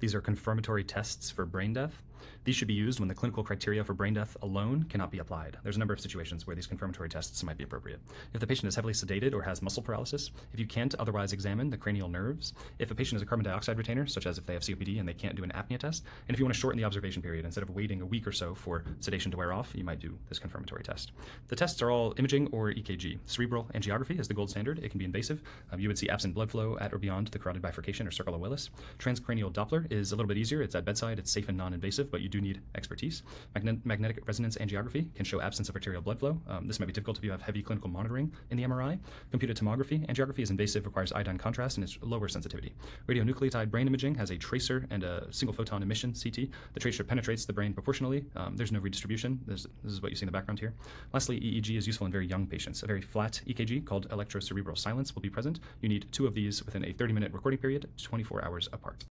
These are confirmatory tests for brain death. These should be used when the clinical criteria for brain death alone cannot be applied. There's a number of situations where these confirmatory tests might be appropriate. If the patient is heavily sedated or has muscle paralysis, if you can't otherwise examine the cranial nerves, if a patient is a carbon dioxide retainer, such as if they have COPD and they can't do an apnea test, and if you want to shorten the observation period instead of waiting a week or so for sedation to wear off, you might do this confirmatory test. The tests are all imaging or EKG. Cerebral angiography is the gold standard. It can be invasive. Um, you would see absent blood flow at or beyond the carotid bifurcation or circle of Willis. Transcranial Doppler is a little bit easier. It's at bedside. It's safe and non-invasive, but you do need expertise. Magne- magnetic resonance angiography can show absence of arterial blood flow. Um, this might be difficult if you have heavy clinical monitoring in the MRI. Computed tomography angiography is invasive, requires iodine contrast, and is lower sensitivity. Radionuclide brain imaging has a tracer and a single photon emission CT. The tracer penetrates the brain proportionally. Um, there's no redistribution. There's, this is what you see in the background here. Lastly, EEG is useful in very young patients. A very flat EKG called electrocerebral silence will be present. You need two of these within a 30 minute recording period, 24 hours apart.